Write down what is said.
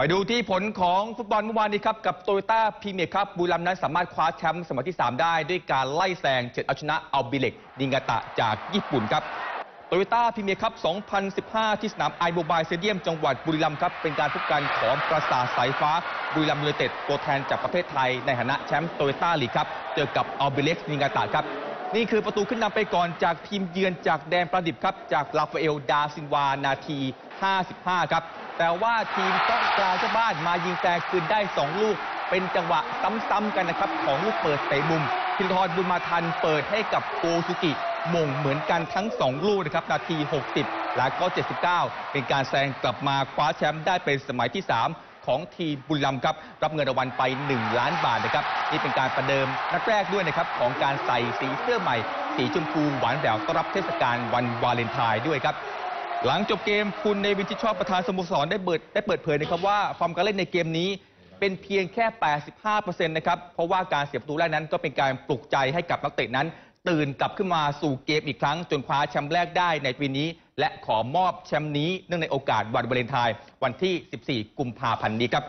ไปดูที่ผลของฟุตบอลเมื่อวานนี้ครับ กับโตโยต้าพรีเมียร์คัพบุรีรัมย์นั้นสามารถคว้าแชมป์สมัยที่ 3 ได้ด้วยการไล่แซงเจ็ดเอาชนะอัลบิเร็กซ์นิงาตะจากญี่ปุ่นครับโตโยต้าพรีเมียร์คัพ 2015 ที่สนามไอโมบายสเตเดียมจังหวัดบุรีรัมย์ครับ เป็นการพบกันของปราสาทสายฟ้าบุรีรัมย์ยูไนเต็ดตัวแทนจากประเทศไทยในฐานะแชมป์โตโยต้าลีกครับเจอกับอัลบิเร็กซ์นิงาตะครับ นี่คือประตูขึ้นนำไปก่อนจากทีมเยือนจากแดนปลาดิบครับ จากราฟาเอลดาซิลวานาที 55 ครับ แต่ว่าทีมต้องกลาเจ้าบ้านมายิงแซงคืนได้ 2 ลูก เป็นจังหวะซ้ำๆกันนะครับ ของลูกเปิดเตะมุมพินทรบุญมาทันเปิดให้กับโกซุกิมงเหมือนกันทั้ง 2 ลูกนะครับ นาที 60 และก็ 79 เป็นการแซงกลับมาคว้าแชมป์ได้เป็นสมัยที่ 3 ของทีมบุรีรัมย์ครับรับเงินรางวัลไป 1 ล้านบาทนะครับนี่เป็นการประเดิมนัดแรกด้วยนะครับของการใส่สีเสื้อใหม่ สีชมพูหวานแหววต้อนรับเทศกาลวันวาเลนไทน์ด้วยครับหลังจบเกมคุณเนวินชิชอบประธานสโมสรได้เปิดได้เปิดเผยนะครับว่าฟอร์มการเล่นในเกมนี้เป็นเพียงแค่ 85%นะครับ เพราะว่าการเสียประตูแรกนั้นก็เป็นการปลุกใจให้กับนักเตะนั้น ตื่นกลับขึ้นมาสู่เกมอีกครั้ง จนคว้าแชมป์แรกได้ในปีนี้ และขอมอบแชมป์นี้เนื่องในโอกาสวันวาเลนไทน์วันที่ 14 กุมภาพันธ์นี้ครับ